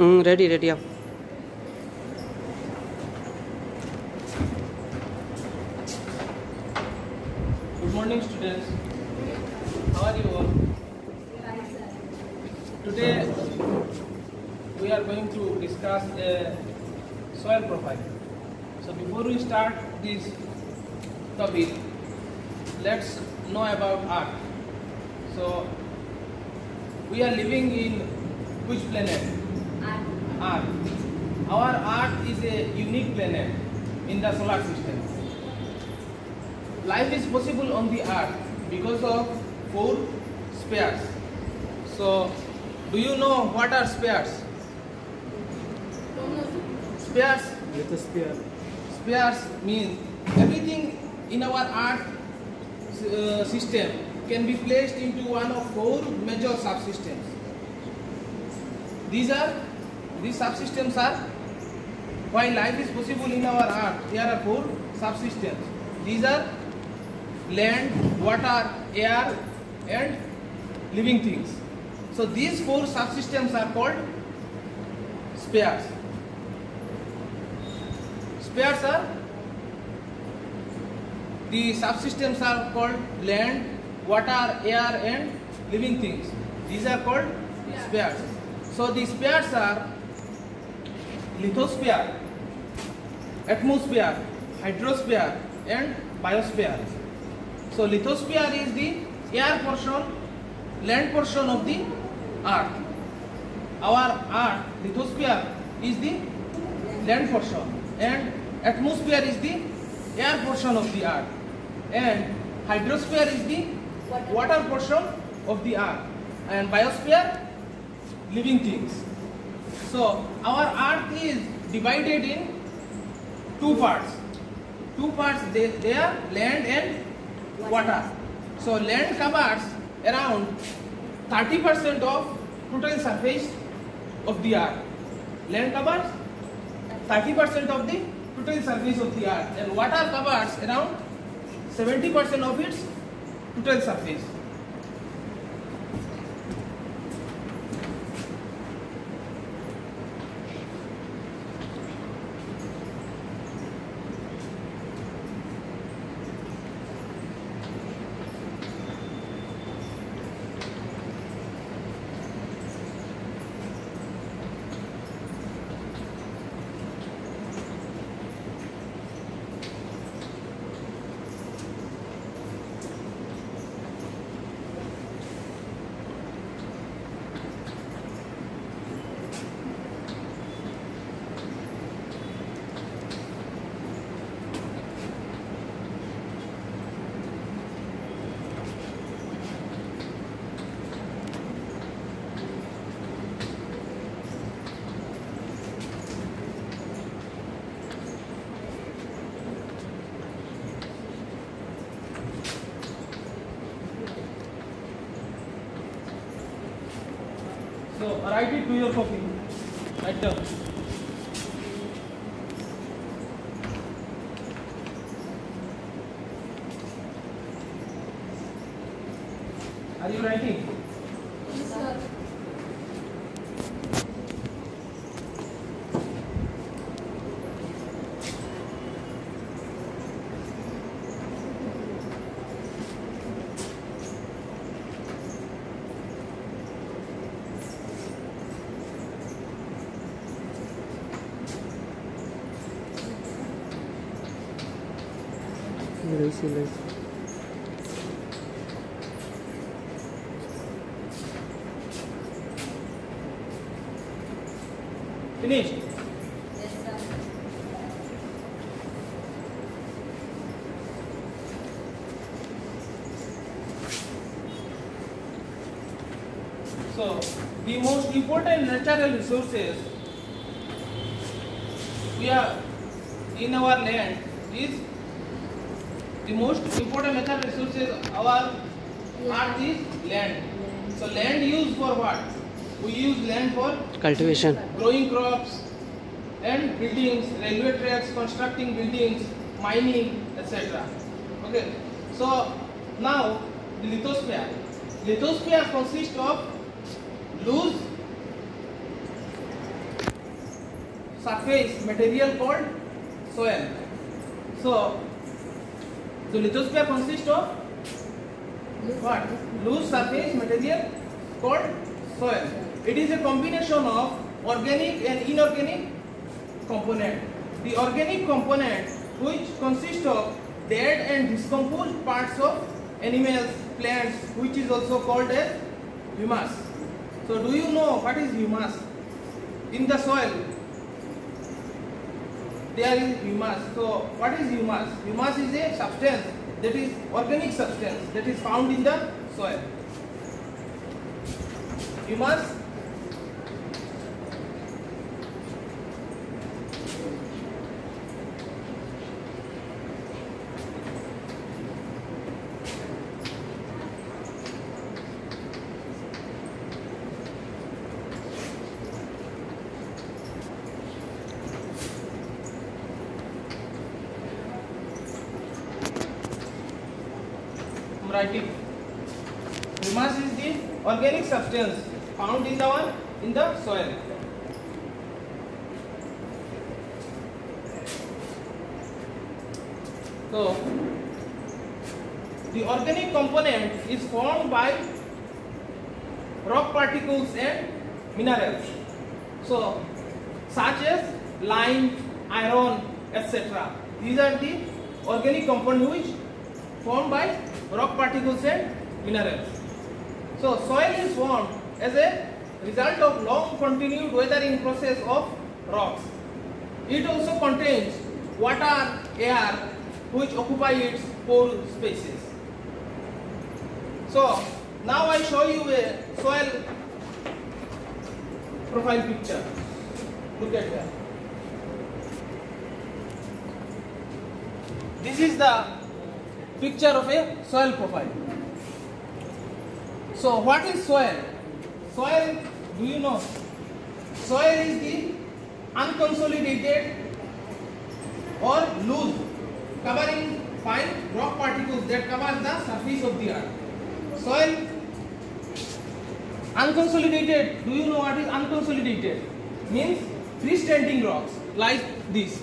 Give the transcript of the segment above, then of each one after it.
Ready ready आप today we are going to discuss the soil profile so before we start this topic let's know about earth so we are living in which planet Earth. Our Earth is a unique planet in the solar system. Life is possible on the earth because of four spheres. So, do you know what are spheres? Spheres, Lithosphere. spheres means everything in our earth uh, system can be placed into one of four major subsystems. These are these subsystems are why life is possible in our earth. There are four subsystems. These are land, water, air, and living things. So these four subsystems are called spheres. Spheres are the subsystems are called land, water, air, and living things. These are called spheres. So the spheres are lithosphere, atmosphere, hydrosphere, and biosphere. So lithosphere is the air portion, land portion of the earth. Our earth, lithosphere is the land portion and atmosphere is the air portion of the earth and hydrosphere is the water portion of the earth and biosphere living things. So our earth is divided in two parts. Two parts they, they are land and water. So land covers around 30% of total surface of the earth. Land covers 30% of the total surface of the earth and water covers around 70% of its total surface. So write it to your copy. Write down. Are you writing? Finished. So, the most important natural resources we have in our land is the most important natural resources our earth is land. So land used for what? We use land for Cultivation. growing crops and buildings, railway tracks, constructing buildings, mining, etc. Okay. So now the lithosphere. Lithosphere consists of loose surface material called soil. So, the lithosphere consists of what? Loose surface material called soil. It is a combination of organic and inorganic component. The organic component which consists of dead and decomposed parts of animals, plants which is also called as humus. So do you know what is humus? In the soil there is humus. So what is humus? Humus is a substance that is organic substance that is found in the soil. Humus I'm writing. Humus is the organic substance found in the one in the soil. So the organic component is formed by rock particles and minerals. So such as lime, iron, etc. These are the organic components which formed by rock particles and minerals. So soil is formed as a result of long continued weathering process of rocks. It also contains water, air which occupy its pore spaces. So now I show you a soil profile picture. Look at that. This is the picture of a soil profile. So what is soil? Soil, do you know? Soil is the unconsolidated or loose covering fine rock particles that cover the surface of the earth. Soil unconsolidated, do you know what is unconsolidated? Means freestanding rocks like this.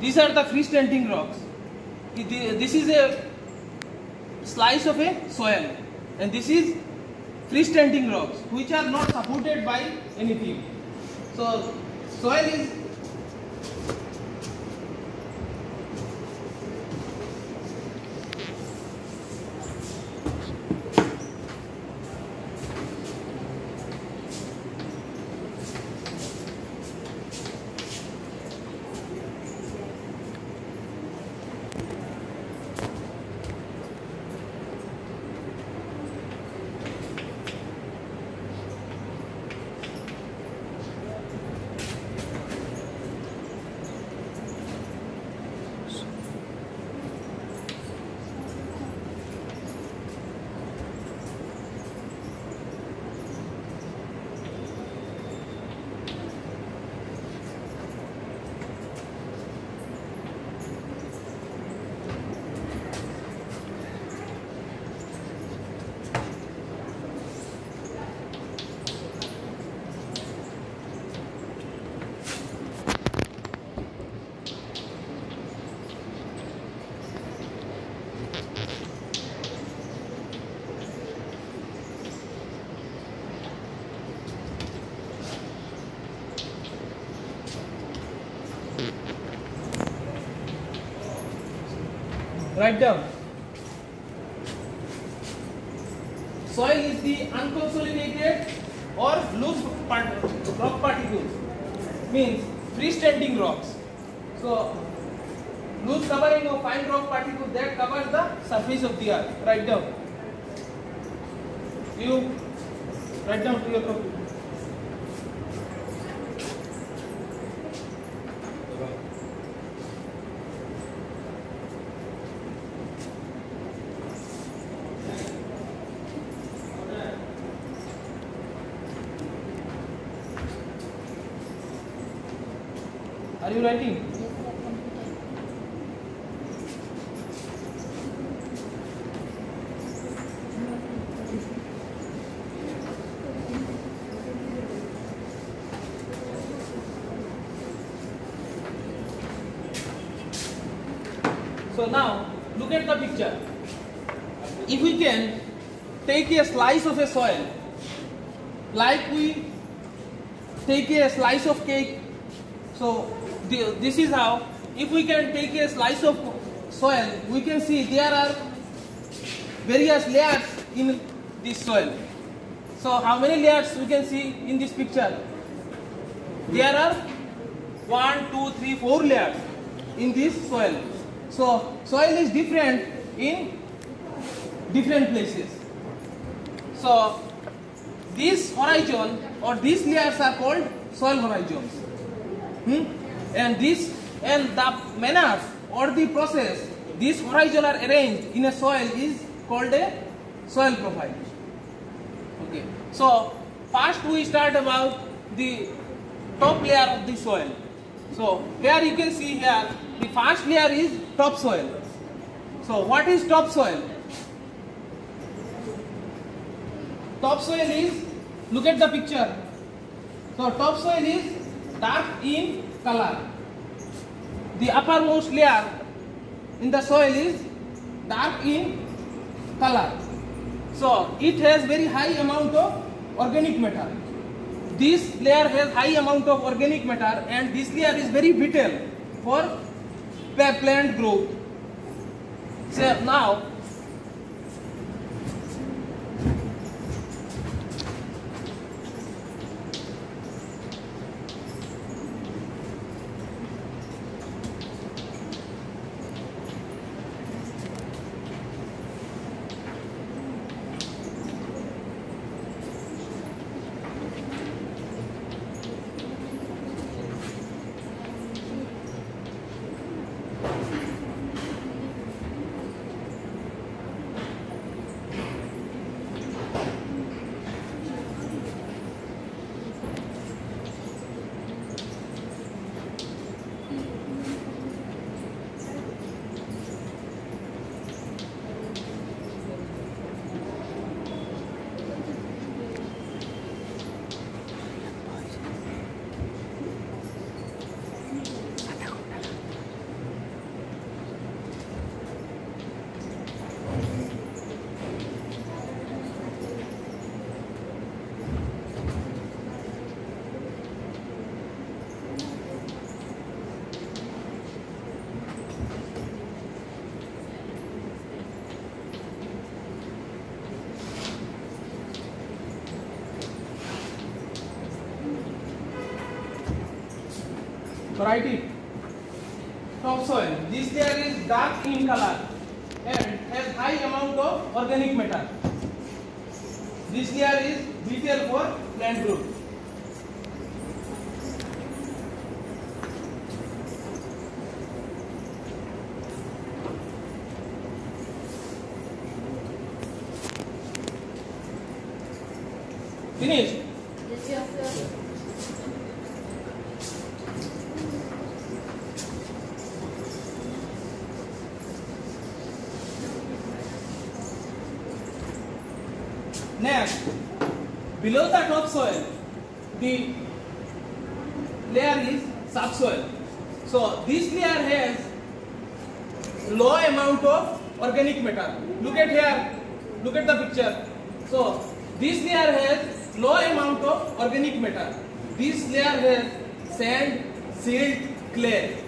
These are the freestanding rocks. This is a slice of a soil and this is freestanding rocks which are not supported by anything. So soil is Write down. Soil is the unconsolidated or loose part, rock particles. Means freestanding rocks. So loose covering of fine rock particles that covers the surface of the earth. Write down. You write down to your copy. you writing? So now look at the picture. If we can take a slice of a soil, like we take a slice of cake, so this is how. If we can take a slice of soil, we can see there are various layers in this soil. So how many layers we can see in this picture? There are one, two, three, four layers in this soil. So soil is different in different places. So this horizon or these layers are called soil horizons. Hmm? And this and the manner or the process these horizon are arranged in a soil is called a soil profile. Okay. So first we start about the top layer of the soil. So here you can see here the first layer is topsoil. So what is topsoil? Topsoil is look at the picture. So topsoil is dark in color. The uppermost layer in the soil is dark in color. So it has very high amount of organic matter. This layer has high amount of organic matter and this layer is very vital for plant growth. So now Write it. Topsoil. This layer is dark in color and has high amount of organic matter. This layer is vital for plant growth. Finished. Next, below the topsoil, the layer is subsoil. So this layer has low amount of organic matter. Look at here. Look at the picture. So this layer has low amount of organic matter. This layer has sand, silt, clay.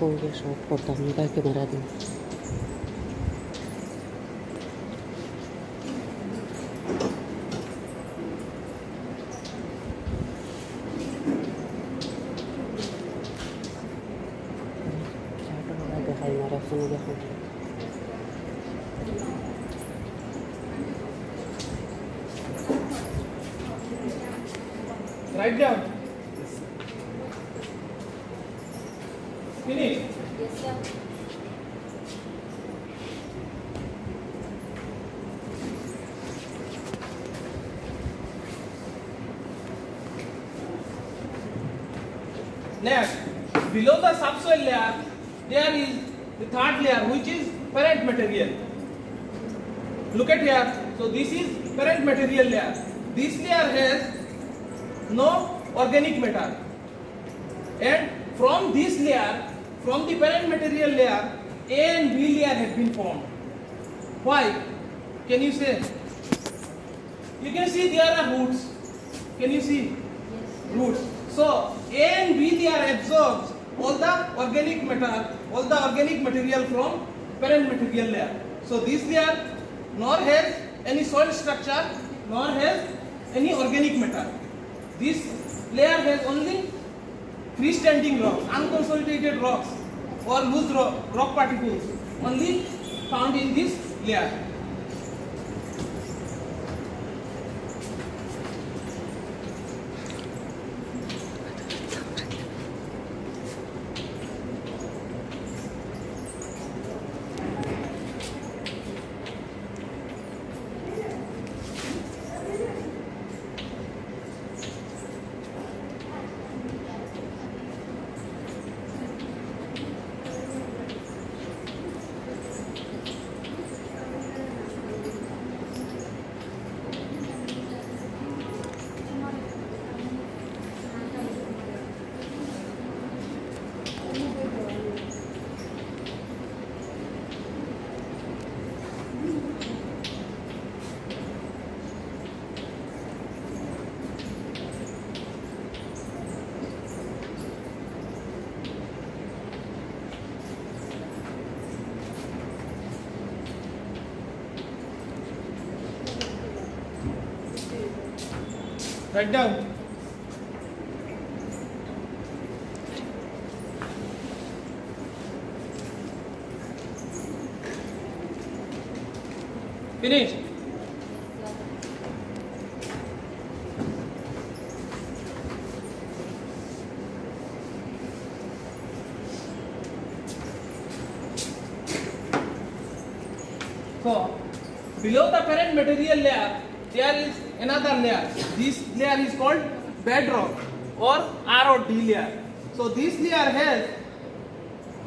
हो गया shop होता नहीं बाकी मरा दूँ Write down. Finish. Yes, sir. Next, below the subsoil layer, there is the third layer which is parent material. Look at here. So this is parent material layer. This layer has no organic matter. And from this layer, from the parent material layer, A and B layer have been formed. Why? Can you say? You can see there are roots. Can you see? Yes. roots. So A and B they are absorbs all the organic matter, all the organic material from parent material layer. So this layer nor has any soil structure nor has any organic matter. This layer has only freestanding rocks, unconsolidated rocks or loose rock, rock particles only found in this layer. Write down. Finish. So, below the parent material layer, there is another layer. This layer is called bedrock or R or D layer. So, this layer has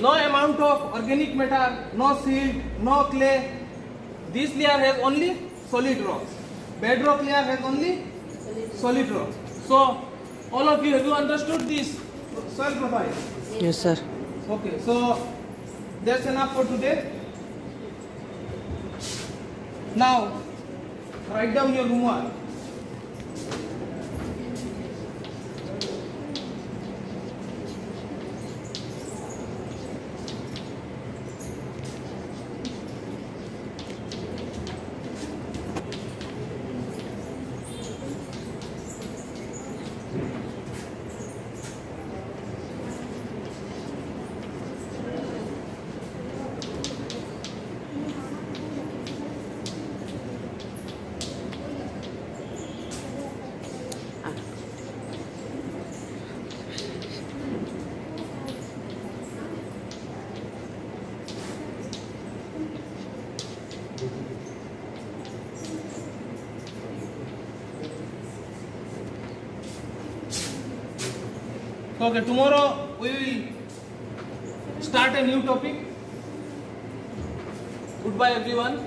no amount of organic matter, no silt, no clay. This layer has only solid rocks. Bedrock layer has only solid rocks. So, all of you, have you understood this soil profile? Yes, sir. Okay, so that's enough for today. Now, write down your. Okay, tomorrow we will start a new topic. Goodbye, everyone.